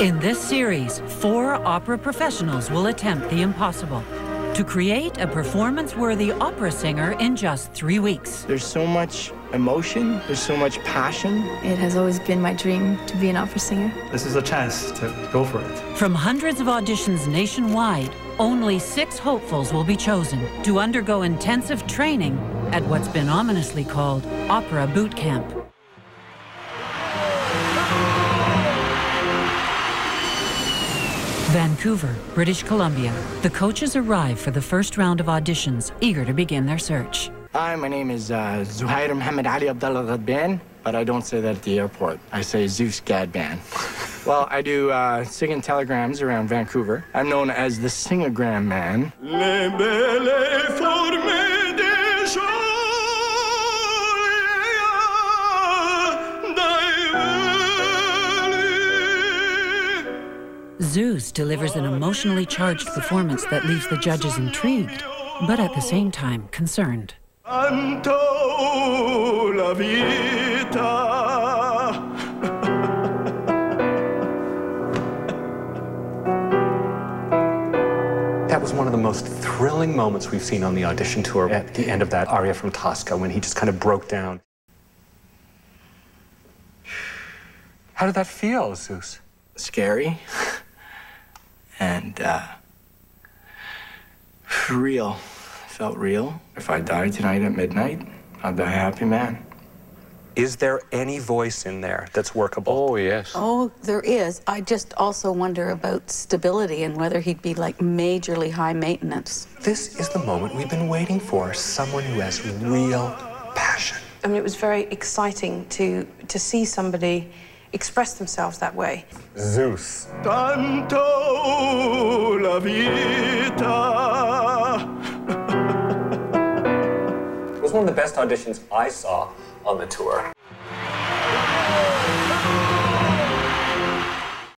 In this series, four opera professionals will attempt the impossible to create a performance worthy opera singer in just three weeks. There's so much emotion, there's so much passion. It has always been my dream to be an opera singer. This is a chance to go for it. From hundreds of auditions nationwide, only six hopefuls will be chosen to undergo intensive training at what's been ominously called Opera Boot Camp. Vancouver, British Columbia. The coaches arrive for the first round of auditions, eager to begin their search. Hi, my name is uh, Zuhair Mohammed Ali Abdullah Ghadban, but I don't say that at the airport. I say Zeus Ghadban. well, I do uh, singing telegrams around Vancouver. I'm known as the Singagram Man. Zeus delivers an emotionally charged performance that leaves the judges intrigued, but at the same time concerned. Anto la vita. That was one of the most thrilling moments we've seen on the audition tour at the end of that aria from Tosca when he just kind of broke down. How did that feel, Zeus? Scary. And uh, real. Felt real. If I die tonight at midnight, I'll die a happy man. Is there any voice in there that's workable? Oh, yes. Oh, there is. I just also wonder about stability and whether he'd be like majorly high maintenance. This is the moment we've been waiting for someone who has real passion. I mean, it was very exciting to, to see somebody express themselves that way. Zeus. Tanto la vita. It was one of the best auditions I saw on the tour.